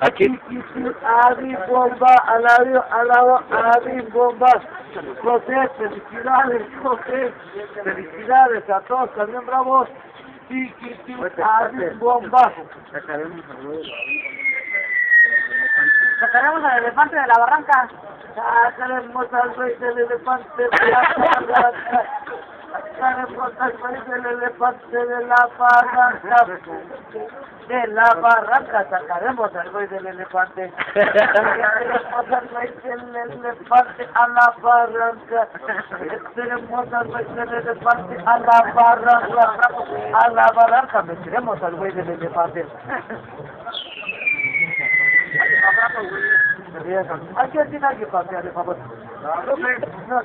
Aquí. Adi Bomba, al lado, al lado, Adi Bomba. José, felicidades, José. Felicidades a todos, también bravos. Chiquiti, Adi Bomba. Sacaremos al elefante de la barranca. Sacaremos al rey del elefante de la barranca. De la barranca. De la barranca sacaremos al rey del elefante. Sacaremos al rey del elefante a la barranca. Meteremos al rey del elefante a la barranca. A la barranca meteremos al rey del elefante. Hay que tiene que pasear, por favor. No,